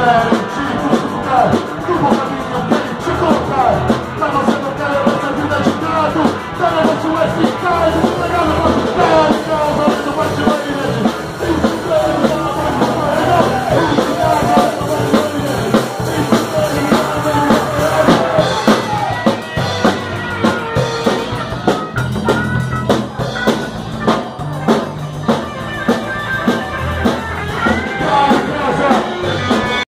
the